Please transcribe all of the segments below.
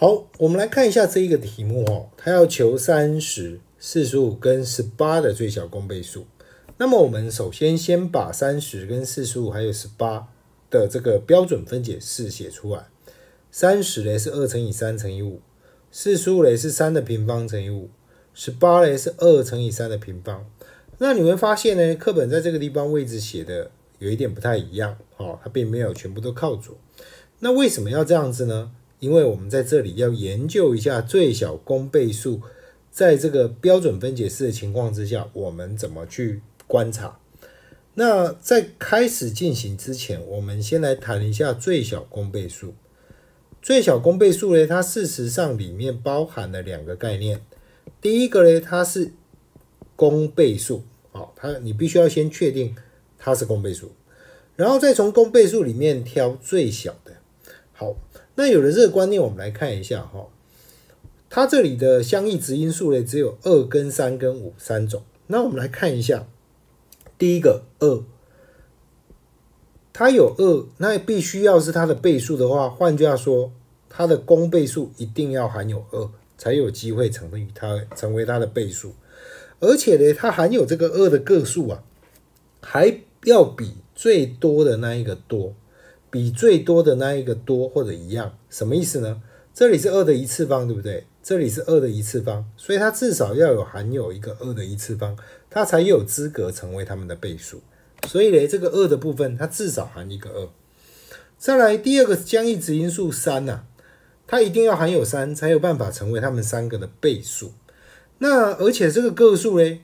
好，我们来看一下这一个题目哦，它要求三十、四十五跟十八的最小公倍数。那么我们首先先把三十跟四十五还有十八的这个标准分解式写出来。三十嘞是二乘以三乘以五，四十五嘞是三的平方乘以五，十八嘞是二乘以三的平方。那你会发现呢，课本在这个地方位置写的有一点不太一样哦，它并没有全部都靠左。那为什么要这样子呢？因为我们在这里要研究一下最小公倍数，在这个标准分解式的情况之下，我们怎么去观察？那在开始进行之前，我们先来谈一下最小公倍数。最小公倍数呢，它事实上里面包含了两个概念。第一个呢，它是公倍数，好，它你必须要先确定它是公倍数，然后再从公倍数里面挑最小的。好。那有了这个观念，我们来看一下哈，它这里的相异质因数呢，只有二跟三跟五三种。那我们来看一下，第一个二，它有二，那必须要是它的倍数的话，换句话说，它的公倍数一定要含有二，才有机会成为它成为它的倍数。而且呢，它含有这个二的个数啊，还要比最多的那一个多。比最多的那一个多或者一样，什么意思呢？这里是二的一次方，对不对？这里是二的一次方，所以它至少要有含有一个二的一次方，它才有资格成为它们的倍数。所以嘞，这个二的部分它至少含一个二。再来第二个将一值因数三呐，它一定要含有三，才有办法成为它们三个的倍数。那而且这个个数嘞，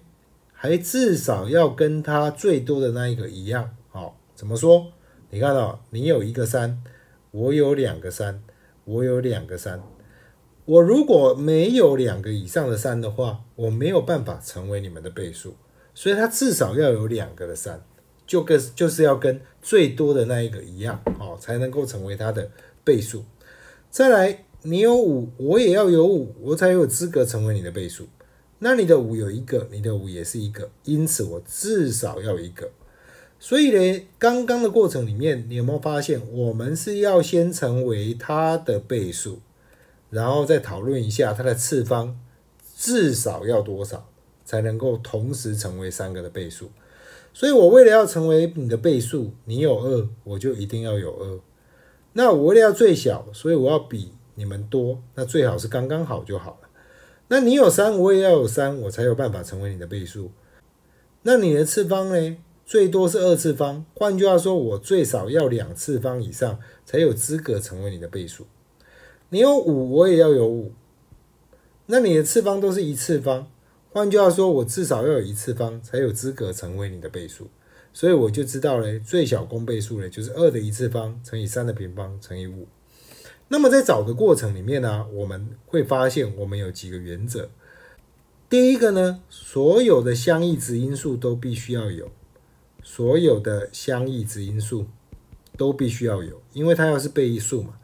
还至少要跟它最多的那一个一样。好，怎么说？你看到，你有一个三，我有两个三，我有两个三。我如果没有两个以上的三的话，我没有办法成为你们的倍数。所以它至少要有两个的三，就跟就是要跟最多的那一个一样，哦，才能够成为它的倍数。再来，你有五，我也要有五，我才有资格成为你的倍数。那你的五有一个，你的五也是一个，因此我至少要一个。所以呢，刚刚的过程里面，你有没有发现，我们是要先成为它的倍数，然后再讨论一下它的次方至少要多少，才能够同时成为三个的倍数。所以我为了要成为你的倍数，你有二，我就一定要有二。那我为了要最小，所以我要比你们多，那最好是刚刚好就好了。那你有三，我也要有三，我才有办法成为你的倍数。那你的次方呢？最多是二次方，换句话说，我最少要两次方以上才有资格成为你的倍数。你有五，我也要有五。那你的次方都是一次方，换句话说，我至少要有一次方才有资格成为你的倍数。所以我就知道嘞，最小公倍数嘞，就是二的一次方乘以三的平方乘以五。那么在找的过程里面呢，我们会发现我们有几个原则。第一个呢，所有的相异质因数都必须要有。所有的相异值因数都必须要有，因为它要是倍数嘛，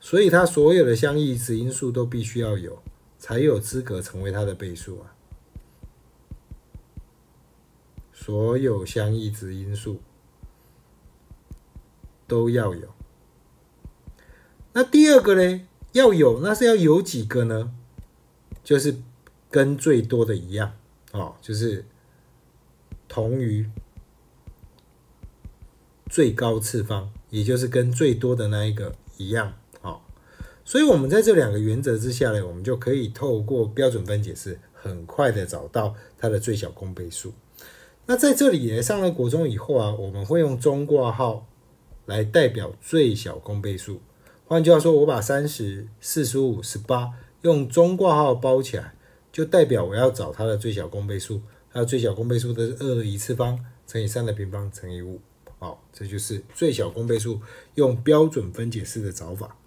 所以它所有的相异值因数都必须要有，才有资格成为它的倍数啊。所有相异值因数都要有。那第二个呢？要有，那是要有几个呢？就是跟最多的一样哦，就是同于。最高次方，也就是跟最多的那一个一样，好，所以我们在这两个原则之下呢，我们就可以透过标准分解式，很快的找到它的最小公倍数。那在这里呢，上了国中以后啊，我们会用中括号来代表最小公倍数。换句话说，我把三十四十五、十八用中括号包起来，就代表我要找它的最小公倍数。它的最小公倍数的二的一次方乘以三的平方乘以五。好，这就是最小公倍数用标准分解式的找法。